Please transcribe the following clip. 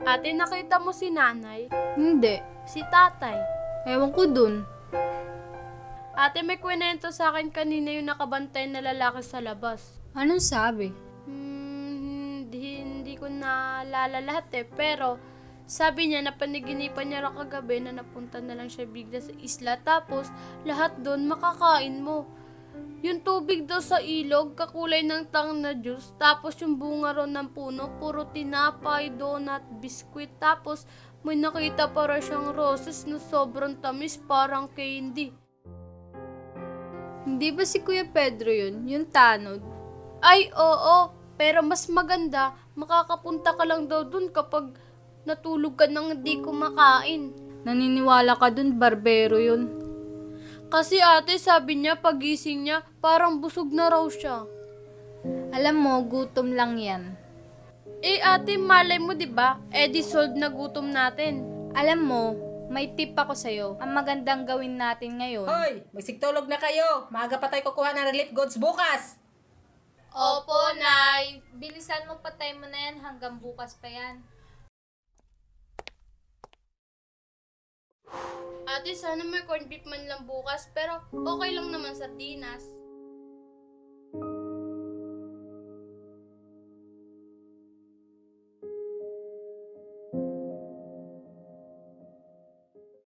Ate, nakita mo si nanay? Hindi. Si tatay? Ewan ko dun. Ate, may kwento sa akin kanina yung nakabantay na lalaki sa labas. Anong sabi? Hmm, hindi, hindi ko naalala lahat eh. Pero, sabi niya na paniginipan niya lang kagabi na napunta na lang siya bigla sa isla. Tapos, lahat doon makakain mo. Yung tubig daw sa ilog, kakulay ng tang na juice. Tapos yung bunga ron ng puno, puro tinapay, donut, biskwit. Tapos may nakita para siyang roses na sobrang tamis, parang candy. Hindi ba si Kuya Pedro yun? Yung tanod? Ay, oo. Pero mas maganda, makakapunta ka lang daw dun kapag natulog ka nang hindi kumakain. Naniniwala ka dun, barbero yun. Kasi ate, sabi niya, pagising niya, parang busog na raw siya. Alam mo, gutom lang yan. Eh ate, malay mo 'di ba? Eh di solved na gutom natin. Alam mo, may tip ako sa'yo. Ang magandang gawin natin ngayon. Hoy, magsigtulog na kayo. Maaga pa tayo kukuha ng relief goods bukas. Opo, Nay. Bilisan mo patay mo na yan hanggang bukas pa yan. Ate, sana may corned beef man lang bukas, pero okay lang naman sa tinas.